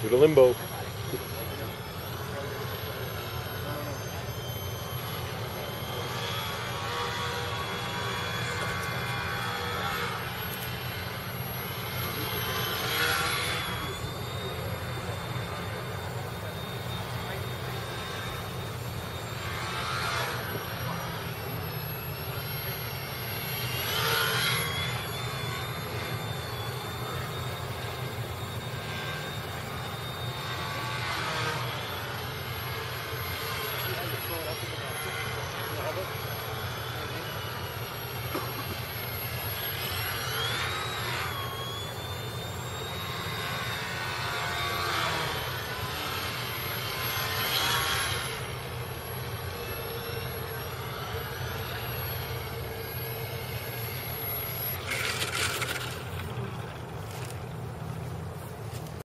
to the limbo.